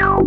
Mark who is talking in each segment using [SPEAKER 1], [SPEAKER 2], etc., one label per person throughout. [SPEAKER 1] Tchau.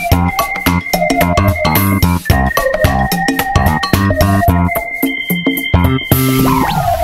[SPEAKER 1] Thank you.